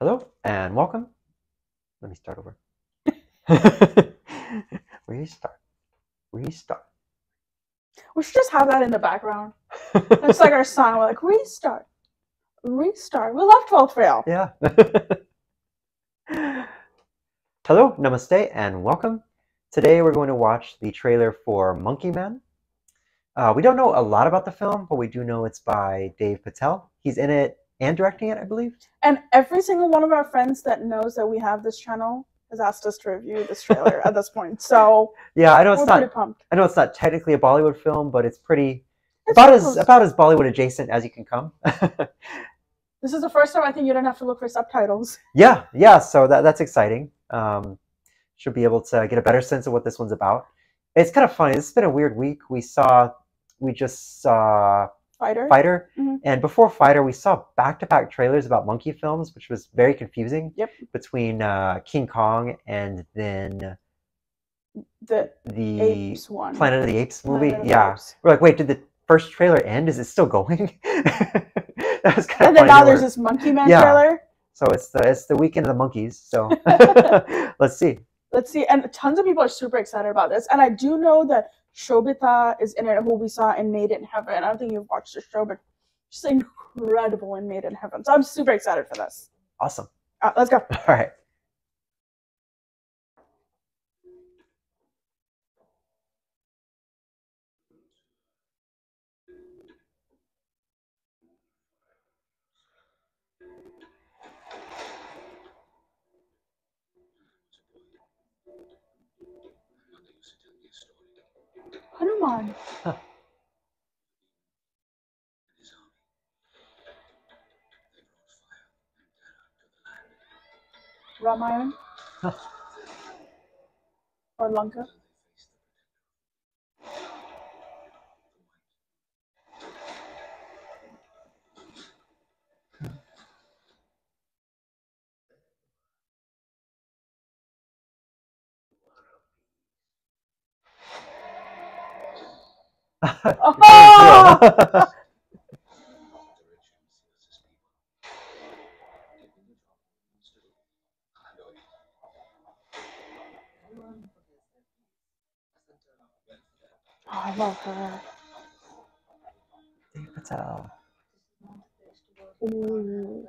Hello and welcome. Let me start over. Restart. Restart. We should just have that in the background. It's like our song. We're like, restart. Restart. We love 12 Trail. yeah. Hello, namaste, and welcome. Today we're going to watch the trailer for Monkey Man. Uh, we don't know a lot about the film, but we do know it's by Dev Patel. He's in it and directing it, I believe. And every single one of our friends that knows that we have this channel has asked us to review this trailer at this point. So Yeah, I know it's not. pretty pumped. I know it's not technically a Bollywood film, but it's pretty It's about as close. about as Bollywood adjacent as you can come. This is the first time I think you don't have to look for subtitles. yeah, yeah. So that that's exciting. Um, should be able to get a better sense of what this one's about. It's kind of funny. This has been a weird week. We saw, we just saw Fighter. Fighter, Mhm. and before Fighter, we saw back-to-back trailers about monkey films, which was very confusing. Yep. Between uh, King Kong and then The the Apes one. Planet of the Apes movie. Planet yeah, Apes. we're like, wait, did the first trailer end? Is it still going? that was kind of And then now there's this Monkey Man Yeah. trailer. So it's the it's the weekend of the monkeys. So let's see. Let's see. And tons of people are super excited about this. And I do know that Shobita is in it, who we saw in Made in Heaven. I don't think you've watched the show, but she's incredible in Made in Heaven. So I'm super excited for this. Awesome. Uh, let's go. All right. Hanuman. Ramayan. Or Lanka. Oh! Oh, I love her. Patel. Ooh.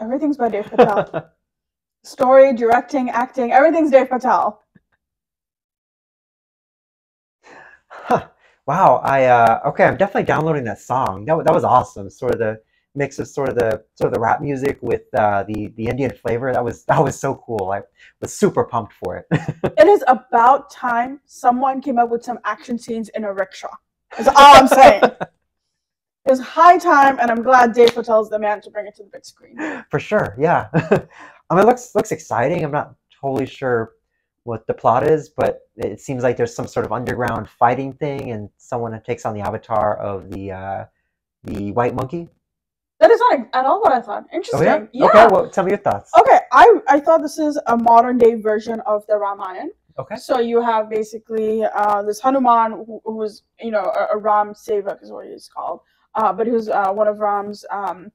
Everything's by Dev Patel. Story, directing, acting, everything's Dev Patel. Wow, I uh, okay, I'm definitely downloading that song. That that was awesome. Sort of the mix of sort of the sort of the rap music with uh, the the Indian flavor. That was that was so cool. I was super pumped for it. It is about time someone came up with some action scenes in a rickshaw. That's all I'm saying. It's high time, and I'm glad Dev Patel is the man to bring it to the big screen. For sure, yeah. I mean, it looks looks exciting. I'm not totally sure what the plot is, but it seems like there's some sort of underground fighting thing, and someone takes on the avatar of the uh, the white monkey. That is not at all what I thought. Oh Interesting. yeah. yeah. Okay. Well, tell me your thoughts. Okay, I, I thought this is a modern day version of the Ramayana. Okay. So you have basically uh, this Hanuman who, who was, you know, a, a Ram Sevak is what he's called, uh, but he was uh, one of Ram's um,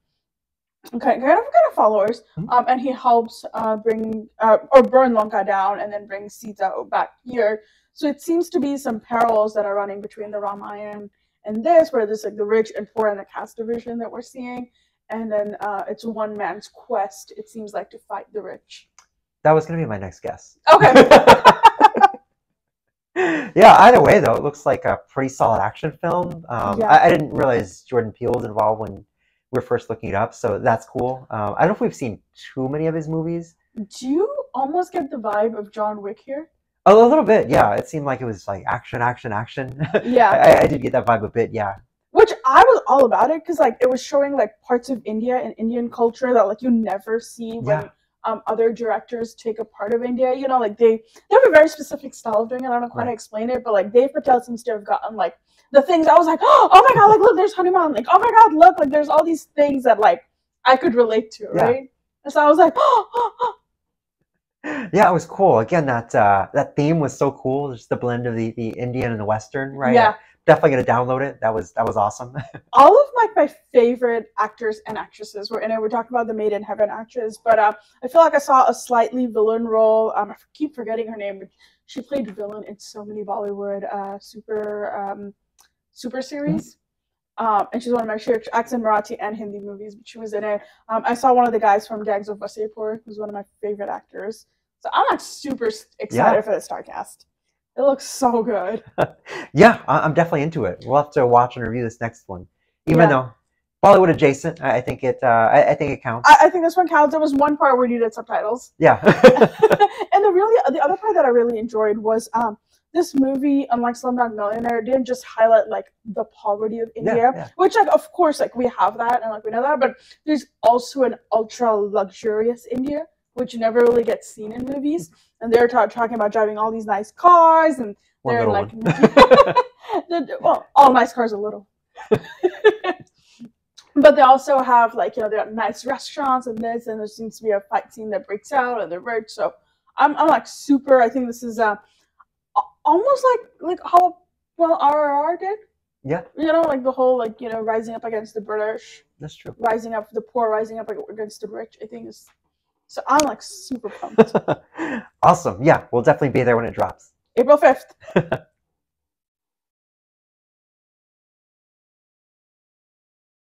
kind, kind of kind of followers, Mhm. um, and he helps uh, bring uh, or burn Lanka down and then bring Sita back here. So it seems to be some parallels that are running between the Ramayana and this, where there's like the rich and poor and the caste division that we're seeing, and then uh, it's one man's quest. It seems like to fight the rich. That was gonna be my next guess. Okay. yeah. Either way, though, it looks like a pretty solid action film. Um, Yeah. I, I didn't realize Jordan Peele was involved when we were first looking it up, so that's cool. Um, I don't know if we've seen too many of his movies. Do you almost get the vibe of John Wick here? A, a little bit, yeah. It seemed like it was like action, action, action. Yeah. I, I did get that vibe a bit, yeah. Which I was all about it because like it was showing like parts of India and Indian culture that like you never see when Yeah. Um other directors take a part of India. You know, like they they have a very specific style of doing it. I don't know how to explain it, but like Dev Patel seems to have gotten like the things I was like, oh my god, like look, there's Hanuman. Like, oh my god, look, like there's all these things that like I could relate to, Yeah. right? And so I was like, oh, Yeah, it was cool. Again, that uh, that theme was so cool. Just the blend of the, the Indian and the Western, right? Yeah. Definitely gonna download it. That was that was awesome. all of like my favorite actors and actresses were in it. We're talking about the Made in Heaven actress, but uh, I feel like I saw a slightly villain role. Um, I keep forgetting her name, but she played villain in so many Bollywood uh, super um, super series. Um, and she's one of my favorite acts in Marathi and Hindi movies, but she was in it. Um, I saw one of the guys from Gangs of Wasseypur, who's one of my favorite actors. So I'm like super excited Yeah. for this star cast. It looks so good. yeah, I, I'm definitely into it. We'll have to watch and review this next one, even Yeah. though Bollywood adjacent. I, think it. Uh, I, I think it counts. I, I think this one counts. There was one part where you needed subtitles. yeah. and the really the other part that I really enjoyed was um this movie, unlike Slumdog Millionaire, didn't just highlight like the poverty of India, yeah, yeah. which like of course like we have that and like we know that, but there's also an ultra luxurious India which never really gets seen in movies. And they're ta- talking about driving all these nice cars and One they're like well, all nice cars are little. but they also have like you know they have nice restaurants and this and there seems to be a fight scene that breaks out and they're rich. So I'm I'm like super. I think this is uh almost like like how well RRR did. Yeah. You know, like the whole like you know rising up against the British, That's true. rising up the poor, rising up against the rich. I think is. So I'm like super pumped. awesome. Yeah, we'll definitely be there when it drops. April 5th.